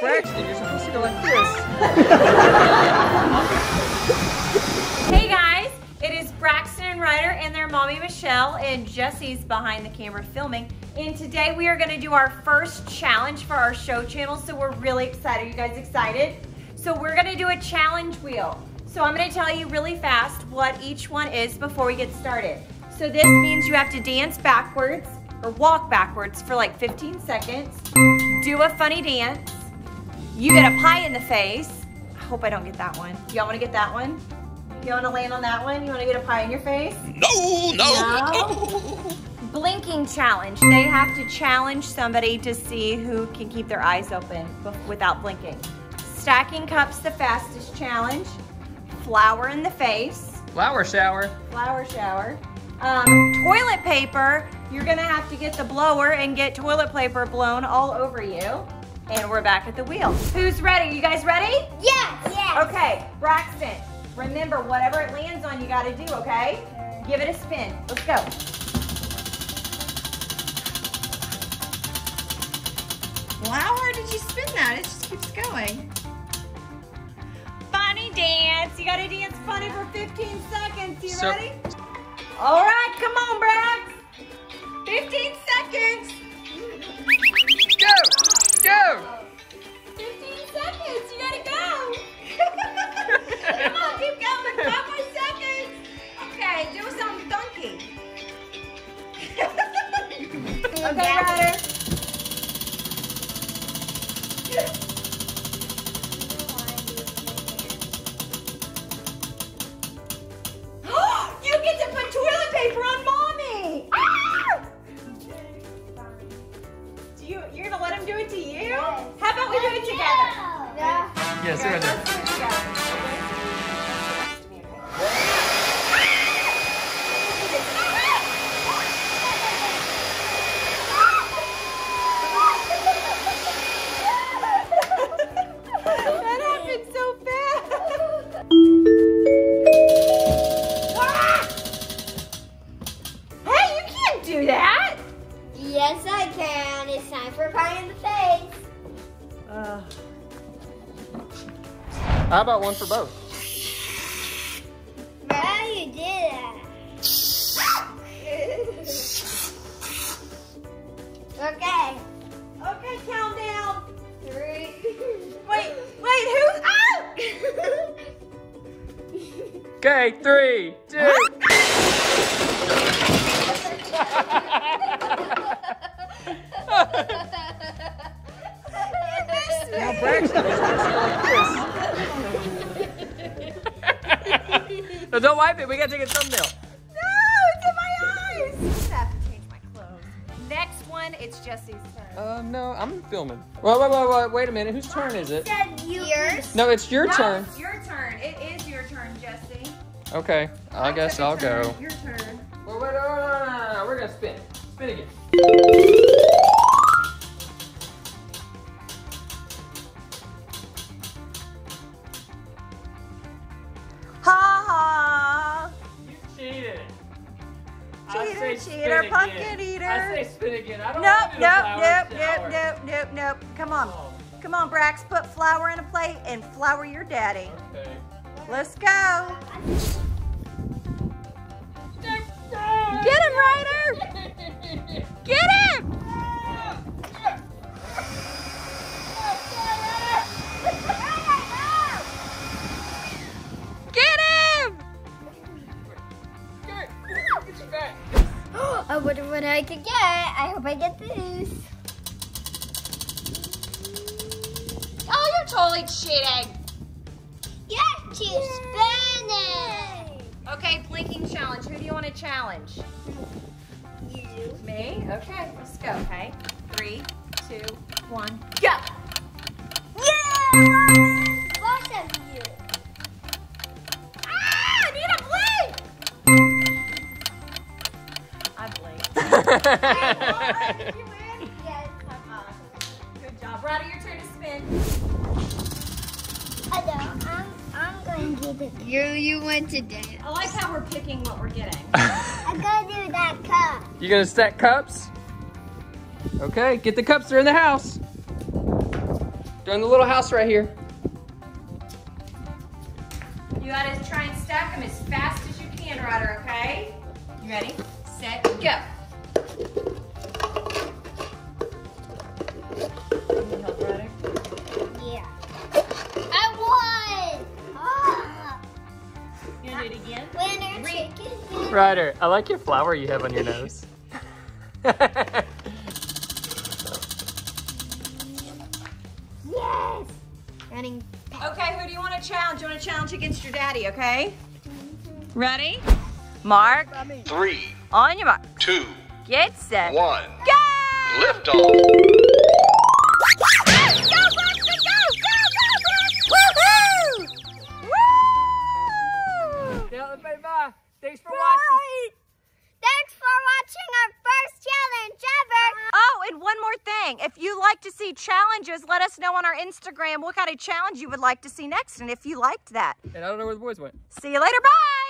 Braxton, you're supposed to go like this. Hey guys, it is Braxton and Ryder and their mommy Michelle and Jesse's behind the camera filming. And today we are gonna do our first challenge for our show channel. So we're really excited. You guys excited? So we're gonna do a challenge wheel. So I'm gonna tell you really fast what each one is before we get started. So this means you have to dance backwards or walk backwards for like 15 seconds, do a funny dance, you get a pie in the face. I hope I don't get that one. Y'all wanna get that one? You wanna land on that one? You wanna get a pie in your face? No, no, No. Blinking challenge. They have to challenge somebody to see who can keep their eyes open without blinking. Stacking cups the fastest challenge. Flour in the face. Flour shower. Flour shower. Um, toilet paper. You're gonna have to get the blower and get toilet paper blown all over you. And we're back at the wheel. Who's ready? You guys ready? Yes. Yes. Okay, Braxton, remember whatever it lands on, you gotta do, okay? Give it a spin. Let's go. Wow, how hard did you spin that? It just keeps going. Funny dance. You gotta dance funny for 15 seconds. You So- ready? All right, come on, Brax. 15 seconds. Go! Go! 15 seconds. You gotta go. Come on, keep going. Five more seconds. Okay, do something funky. okay, Ryder. Yes, Okay, How about one for both? How you did that? okay. Okay, countdown. Three. Wait, wait, who's ah! out? Okay, three, two. No, don't wipe it. We gotta take a thumbnail. No, it's in my eyes. I'm have to change my clothes. Next one, it's Jesse's turn. Uh, no, I'm filming. Wait, wait, wait, wait, wait a minute. Whose turn is it? Said yours. No, it's your No, turn. it's your turn. It is your turn, Jesse. Okay, I guess took a I'll turn. go. Your turn. Wait, wait, no, no, no, no, no, We're gonna spin. Spin again. Cheater, cheater, pumpkin eater. I say spin again. I don't Nope, want to do nope, nope, nope, nope, nope, nope. Come on. Oh, Come on, Brax. Put flour in a plate and flour your daddy. okay. Let's go. Get him, Ryder. Get him. I get. I hope I get this. Oh, you're totally cheating. Have to spin it. Okay, blinking challenge. Who do you want to challenge? You. Me? Okay, let's go. Okay. Three, two, one, go. Yeah! Yes. Good job. Ryder, your turn to spin. I know. I'm, I'm going to do the. You, you went to dance. I like how we're picking what we're getting. I'm going to do that cup. you gonna stack cups? Okay, get the cups. They're in the house. Do They're in the little house right here. You gotta try and stack them as fast as you can, Ryder, okay? You ready? Set, go. Need help, Ryder? Yeah. I won! Ah, You gonna do it again? winner chicken dinner. Ryder, I like your flour you have on your nose. Yes! Running Okay, who do you want to challenge? You want to challenge against your daddy, okay? Ready? Mark, Three, on your mark. two, Get set. one. Go! Lift off. Go, Braxton, go! Go, go, go, Woohoo! Woo! Yeah, bye bye. Thanks for watching. Thanks for watching our first challenge ever. Oh, and one more thing. If you like to see challenges, let us know on our Instagram what kind of challenge you would like to see next and if you liked that. And I don't know where the boys went. See you later. Bye.